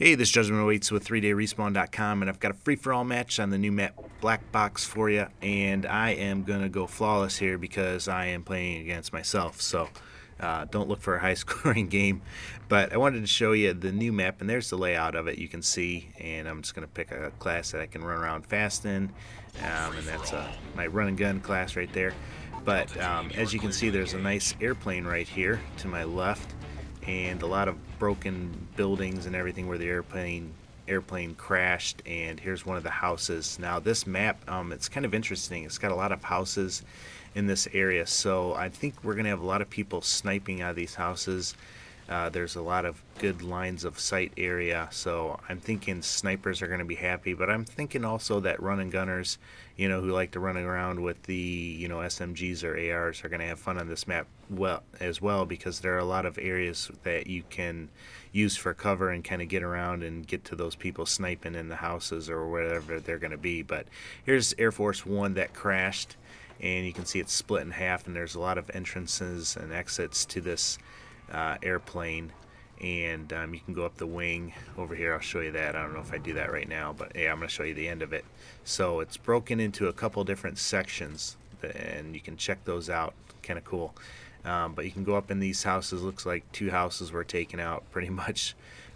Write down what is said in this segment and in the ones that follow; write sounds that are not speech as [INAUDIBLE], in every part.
Hey, this is Judgment Awaits with 3dayrespawn.com, and I've got a free-for-all match on the new map Black Box for you, and I am going to go flawless here because I am playing against myself, so uh, don't look for a high-scoring [LAUGHS] game. But I wanted to show you the new map, and there's the layout of it you can see, and I'm just going to pick a class that I can run around fast in, um, and that's uh, my run-and-gun class right there. But um, as you can see, there's a nice airplane right here to my left, and a lot of broken buildings and everything where the airplane airplane crashed and here's one of the houses. Now this map um, it's kind of interesting. It's got a lot of houses in this area so I think we're gonna have a lot of people sniping out of these houses uh, there's a lot of good lines of sight area, so I'm thinking snipers are going to be happy. But I'm thinking also that run and gunners, you know, who like to run around with the you know SMGs or ARs are going to have fun on this map well as well because there are a lot of areas that you can use for cover and kind of get around and get to those people sniping in the houses or wherever they're going to be. But here's Air Force One that crashed, and you can see it's split in half, and there's a lot of entrances and exits to this uh, airplane and um, you can go up the wing over here. I'll show you that. I don't know if I do that right now but yeah I'm gonna show you the end of it. So it's broken into a couple different sections and you can check those out. Kind of cool. Um, but you can go up in these houses. Looks like two houses were taken out [LAUGHS] pretty much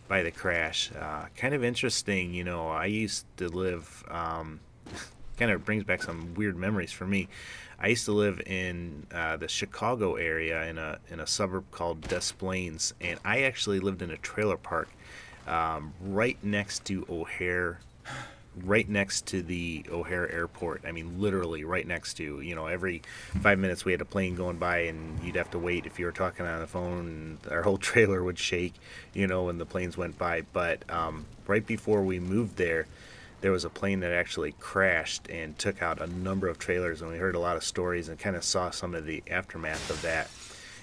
by the crash. Uh, kind of interesting you know I used to live um, [LAUGHS] kind of brings back some weird memories for me. I used to live in uh, the Chicago area in a in a suburb called Des Plaines, and I actually lived in a trailer park um, right next to O'Hare, right next to the O'Hare Airport. I mean, literally right next to. You know, every five minutes we had a plane going by, and you'd have to wait if you were talking on the phone. our whole [LAUGHS] trailer would shake, you know, when the planes went by. But um, right before we moved there there was a plane that actually crashed and took out a number of trailers and we heard a lot of stories and kind of saw some of the aftermath of that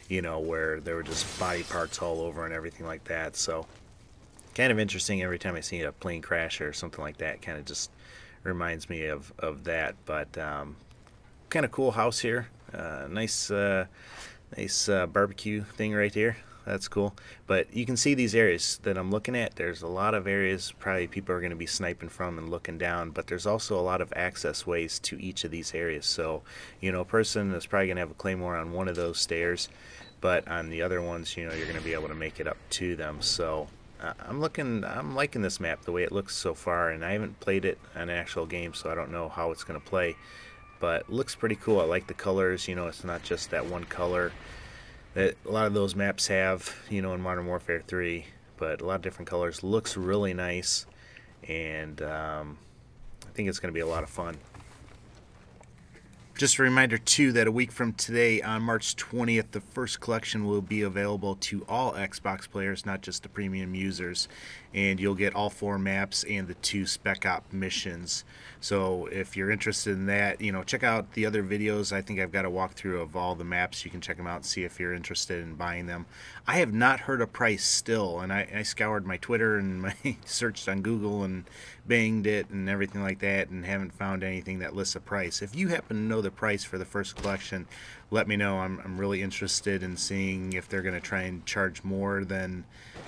you know where there were just body parts all over and everything like that. So kind of interesting every time i see a plane crash or something like that kind of just reminds me of of that. But um, kind of cool house here. Uh, nice uh, nice uh, barbecue thing right here that's cool. But you can see these areas that I'm looking at. There's a lot of areas probably people are going to be sniping from and looking down, but there's also a lot of access ways to each of these areas. So, you know, a person is probably going to have a claymore on one of those stairs, but on the other ones, you know, you're going to be able to make it up to them. So, uh, I'm looking, I'm liking this map the way it looks so far, and I haven't played it an actual game, so I don't know how it's going to play. But looks pretty cool. I like the colors. You know, it's not just that one color that a lot of those maps have, you know, in Modern Warfare 3, but a lot of different colors. Looks really nice, and um, I think it's going to be a lot of fun. Just a reminder, too, that a week from today, on March 20th, the first collection will be available to all Xbox players, not just the premium users. And you'll get all four maps and the two Spec Op missions. So if you're interested in that, you know, check out the other videos. I think I've got a walkthrough of all the maps. You can check them out and see if you're interested in buying them. I have not heard a price still, and I, I scoured my Twitter and my [LAUGHS] searched on Google and banged it and everything like that and haven't found anything that lists a price. If you happen to know the price for the first collection, let me know. I'm, I'm really interested in seeing if they're going to try and charge more than,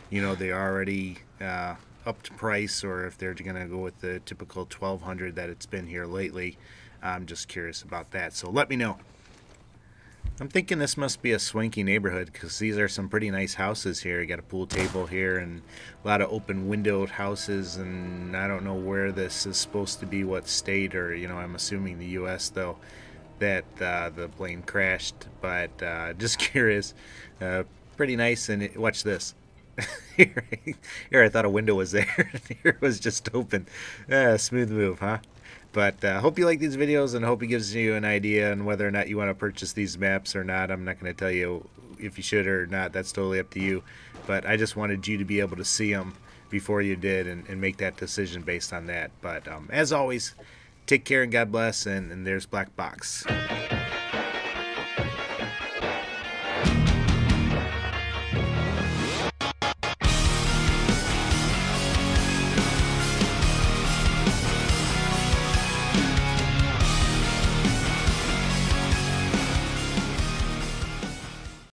you know, they already uh, upped price or if they're going to go with the typical 1200 that it's been here lately. I'm just curious about that. So let me know. I'm thinking this must be a swanky neighborhood because these are some pretty nice houses here. You got a pool table here and a lot of open windowed houses and I don't know where this is supposed to be, what state or, you know, I'm assuming the U.S. though that uh, the plane crashed, but uh, [LAUGHS] just curious. Uh, pretty nice, and it, watch this. [LAUGHS] here, here, I thought a window was there. [LAUGHS] here it was just open. Uh, smooth move, huh? But uh, hope you like these videos and hope it gives you an idea on whether or not you want to purchase these maps or not. I'm not going to tell you if you should or not. That's totally up to you. But I just wanted you to be able to see them before you did and, and make that decision based on that. But um, as always, Take care and God bless. And, and there's Black Box.